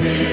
me.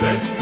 Respect.